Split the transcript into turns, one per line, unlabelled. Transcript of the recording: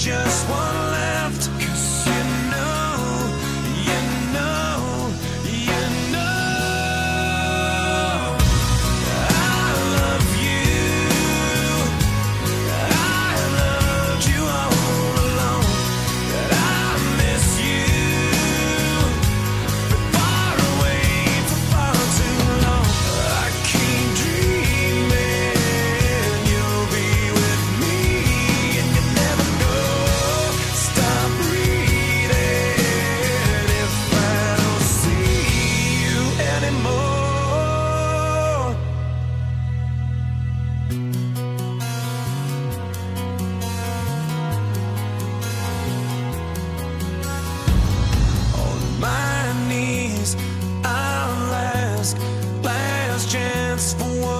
just one days. Our last, last chance for one.